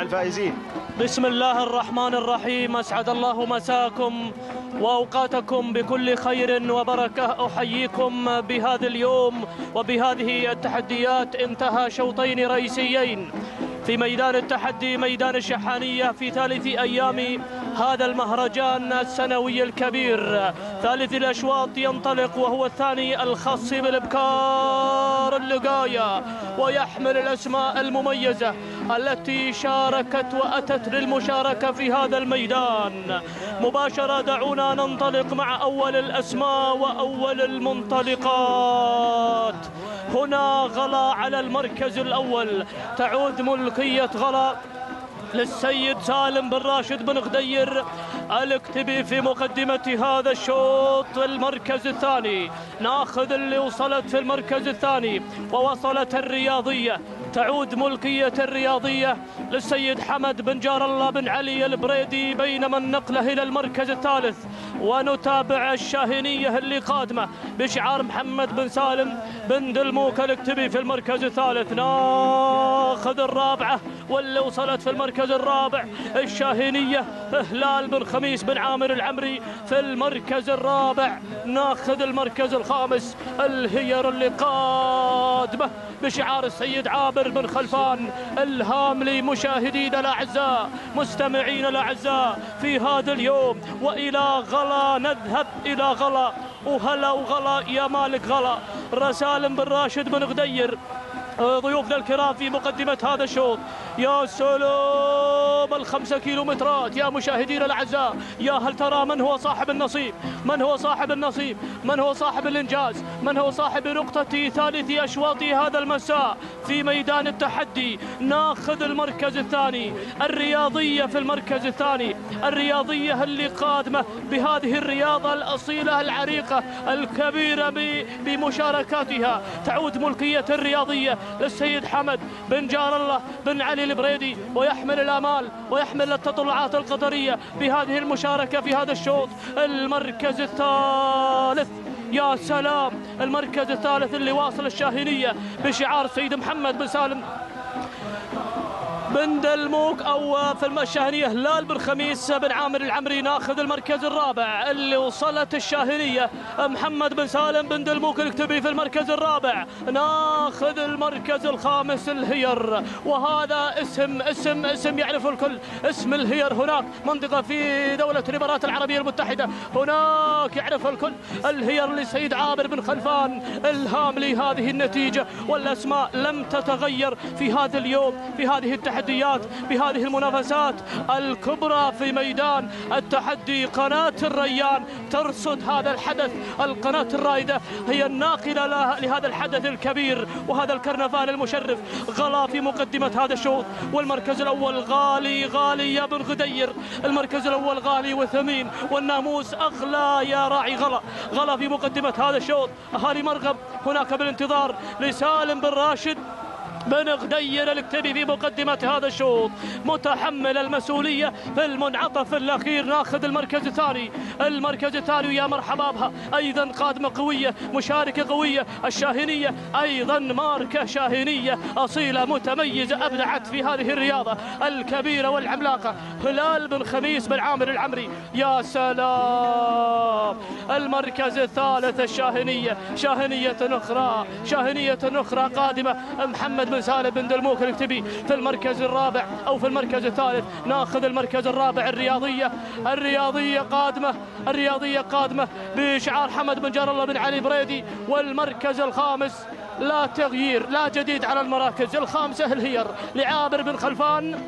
الفائزين. بسم الله الرحمن الرحيم. أسعد الله مساكم وأوقاتكم بكل خير وبركة. أحييكم بهذا اليوم وبهذه التحديات. انتهى شوطين رئيسيين في ميدان التحدي ميدان الشحانية في ثالث أيام هذا المهرجان السنوي الكبير. ثالث الأشواط ينطلق وهو الثاني الخاص بالإبكار اللقاية ويحمل الأسماء المميزة. التي شاركت وأتت للمشاركة في هذا الميدان. مباشرة دعونا ننطلق مع أول الأسماء وأول المنطلقات. هنا غلا على المركز الأول. تعود ملكية غلا للسيد سالم بن راشد بن غدير الاكتبي في مقدمة هذا الشوط المركز الثاني. ناخذ اللي وصلت في المركز الثاني. ووصلت الرياضية. تعود ملكية الرياضية للسيد حمد بن جار الله بن علي البريدي بينما النقلة إلى المركز الثالث. ونتابع الشاهنية اللي قادمة بشعار محمد بن سالم بن دلموك الاكتبي في المركز الثالث. ناخذ الرابعة واللي وصلت في المركز الرابع الشاهنية هلال بن خميس بن عامر العمري في المركز الرابع. ناخذ المركز الخامس الهير اللي قادمة بشعار السيد عابر بن خلفان الهاملي مشاهدينا الأعزاء مستمعينا الأعزاء في هذا اليوم وإلى غلا نذهب إلى غلا. وهلا وغلا يا مالك غلا. رسالم بن راشد بن غدير ضيوفنا الكرام في مقدمة هذا الشوط. يا سلام! الخمسة كيلومترات. يا مشاهدينا الأعزاء يا هل ترى من هو صاحب النصيب؟ من هو صاحب النصيب؟ من هو صاحب الإنجاز؟ من هو صاحب نقطة ثالث أشواط هذا المساء في ميدان التحدي؟ ناخذ المركز الثاني الرياضية في المركز الثاني الرياضية اللي قادمة بهذه الرياضة الأصيلة العريقة الكبيرة بمشاركاتها. تعود ملكية الرياضية للسيد حمد بن جار الله بن علي البريدي ويحمل الأمال. ويحمل التطلعات القطريه بهذه المشاركة في هذا الشوط. المركز الثالث. يا سلام! المركز الثالث اللي واصل الشاهينية بشعار سيد محمد بن سالم. بن دلموك أو في الشاهنيه هلال بن خميس بن عامر العمري ناخذ المركز الرابع اللي وصلت الشاهنيه محمد بن سالم بن دلموك الكتبي في المركز الرابع. ناخذ المركز الخامس الهير. وهذا اسم اسم اسم يعرفه الكل. اسم الهير هناك منطقة في دولة الإمارات العربية المتحدة. هناك يعرف الكل. الهير لسيد عابر بن خلفان إلهام لهذه النتيجة. والأسماء لم تتغير في هذا اليوم في هذه التحدي التحديات بهذه المنافسات. الكبرى في ميدان التحدي قناة الريان. ترصد هذا الحدث القناة الرائدة هي الناقلة لهذا الحدث الكبير وهذا الكرنفال المشرف. غلا في مقدمة هذا الشوط. والمركز الأول غالي غالي يا بن غدير. المركز الأول غالي وثمين. والناموس أغلى يا راعي غلا. غلا في مقدمة هذا الشوط. أهالي مرغب هناك بالانتظار لسالم بن راشد. بن غدير الكتبي في مقدمة هذا الشوط. متحمل المسؤولية في المنعطف الأخير ناخذ المركز الثاني. المركز الثاني يا مرحبا بها. أيضا قادمة قوية مشاركة قوية. الشاهنية أيضا ماركة شاهنية أصيلة متميزة أبدعت في هذه الرياضة. الكبيرة والعملاقة. هلال بن خميس بن عامر العمري. يا سلام! المركز الثالث الشاهنية شاهنية أخرى. شاهنية أخرى قادمة. محمد بن سالم بن دلموك الكتبي في المركز الرابع أو في المركز الثالث. ناخذ المركز الرابع الرياضية. الرياضية قادمة الرياضية قادمة بشعار حمد بن جار الله بن علي بريدي. والمركز الخامس لا تغيير لا جديد على المراكز. الخامسة الهير لعابر بن خلفان.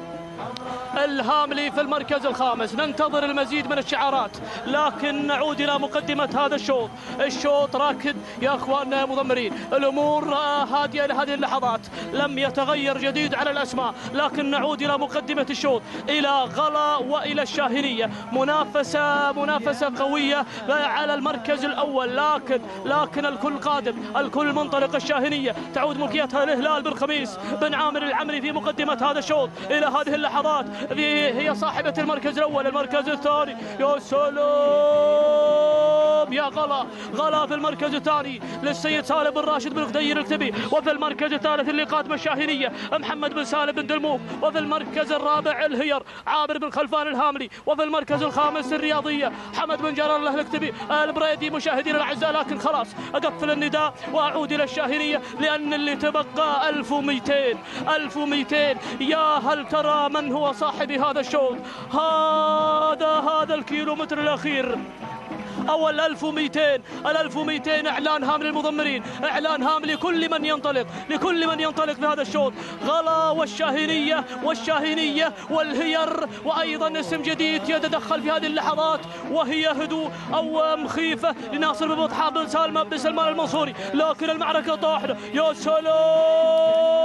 الهاملي في المركز الخامس. ننتظر المزيد من الشعارات لكن نعود إلى مقدمة هذا الشوط. الشوط راكد يا أخواننا مضمرين. الأمور هادية لهذه اللحظات. لم يتغير جديد على الأسماء لكن نعود إلى مقدمة الشوط إلى غلا وإلى الشاهنية منافسة منافسة قوية على المركز الأول. لكن لكن الكل قادم الكل منطلق. الشاهنية تعود ملكيتها الهلال بن خميس بن عامر العمري في مقدمة هذا الشوط. إلى هذه اللحظات هي صاحبة المركز الأول المركز الثاني. يا سلام سلام يا غلا غلا في المركز الثاني للسيد سالم بن راشد بن غدير الكتبي وفي المركز الثالث اللي قادمه الشاهينية محمد بن سالم بن دلموك وفي المركز الرابع الهير عامر بن خلفان الهاملي وفي المركز الخامس الرياضية حمد بن جلال الله الكتبي البريدي مشاهدينا الأعزاء لكن خلاص أقفل النداء وأعود إلى الشاهينية لأن اللي تبقى 1200 1200 يا هل ترى من هو صاحب هذا الشوط؟ هذا هذا الكيلومتر الأخير. أول 1200 ال 1200 إعلان هام للمضمرين إعلان هام لكل من ينطلق لكل من ينطلق في هذا الشوط. غلا والشاهينية والشاهينية والهير وأيضا اسم جديد يتدخل في هذه اللحظات وهي هدوء أو مخيفه لناصر بن بطحان بن سلمان المنصوري. لكن المعركة طاحنة. يا سلام!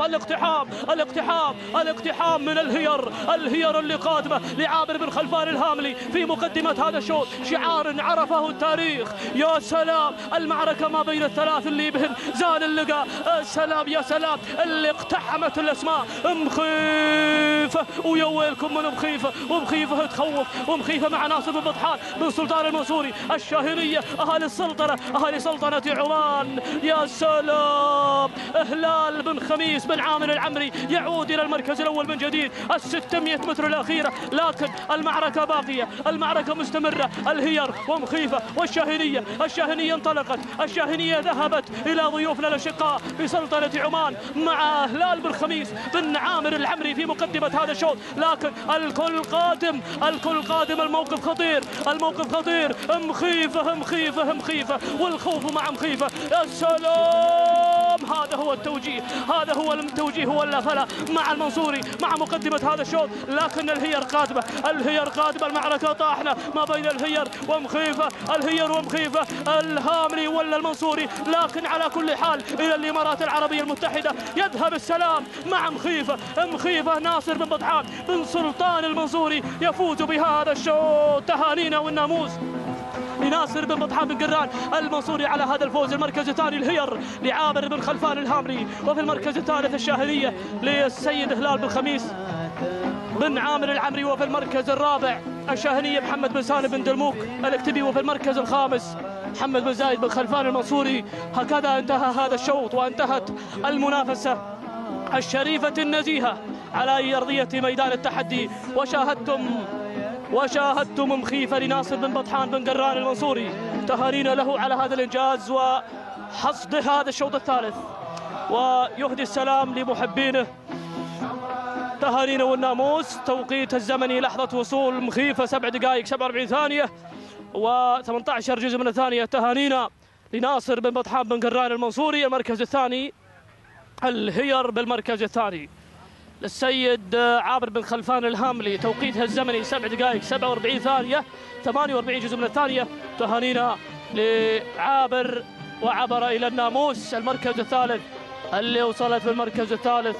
الاقتحام الاقتحام الاقتحام من الهير الهير اللي قادمة لعابر بن خلفان الهاملي في مقدمة هذا الشوط. شعار عرفه التاريخ. يا سلام المعركة ما بين الثلاث اللي بهن زال اللقاء. سلام يا سلام اللي اقتحمت الأسماء. مخيفة ويا ويلكم من مخيفة ومخيفة تخوف ومخيفة مع ناصر بن بطحان بن سلطان المنصوري الشاهنية أهالي السلطنة أهالي سلطنة عمان. يا سلام إهلال بن خميس بن عامر العمري يعود إلى المركز الأول من جديد. الستمية متر الأخيرة. لكن المعركة باقية. المعركة مستمرة. الهير ومخيفة والشاهنية الشاهنية انطلقت. الشاهنية ذهبت إلى ضيوفنا الأشقاء في سلطنة عمان مع هلال بن خميس بن عامر العمري في مقدمة هذا الشوط. لكن الكل قادم. الكل قادم. الموقف خطير. الموقف خطير. مخيفة مخيفة مخيفة. والخوف مع مخيفة. يا هذا هو التوجيه هذا هو التوجيه هو اللافلة مع المنصوري مع مقدمة هذا الشوط لكن الهير قادمة الهير قادمة المعركة طاحنة ما بين الهير ومخيفة الهير ومخيفة الهامري ولا المنصوري لكن على كل حال إلى الإمارات العربية المتحدة يذهب السلام مع مخيفة مخيفة ناصر بن بطحان بن سلطان المنصوري يفوز بهذا الشوط تهانينا والناموس. لناصر بن بطحان بن قران المنصوري على هذا الفوز. المركز الثاني الهير لعابر بن خلفان الهامري وفي المركز الثالث الشاهرية للسيد هلال بن خميس بن عامر العمري وفي المركز الرابع الشاهنية محمد بن سالم بن دلموك الأكتبي وفي المركز الخامس محمد بن زايد بن خلفان المنصوري. هكذا انتهى هذا الشوط وانتهت المنافسة الشريفة النزيهة على أرضية ميدان التحدي. وشاهدتم وشاهدتم مخيفة لناصر بن بطحان بن قران المنصوري تهانينا له على هذا الإنجاز وحصد هذا الشوط الثالث. ويهدي السلام لمحبينه. تهانينا والناموس توقيت الزمني لحظة وصول مخيفة سبع دقائق 47 ثانية و18 جزء من الثانية. تهانينا لناصر بن بطحان بن قران المنصوري المركز الثاني الهير بالمركز الثاني. للسيد عابر بن خلفان الهاملي توقيتها الزمني سبع دقائق 47 ثانية 48 جزء من الثانية. تهانينا لعابر وعبر إلى الناموس المركز الثالث اللي وصلت في المركز الثالث.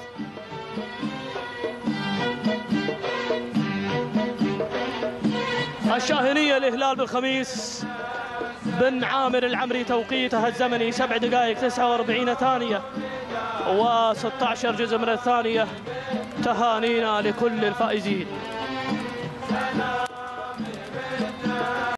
الشاهنية الهلال بالخميس. بن عامر العمري توقيتها الزمني سبع دقائق 49 ثانية. و16 جزء من الثانية. تهانينا لكل الفائزين.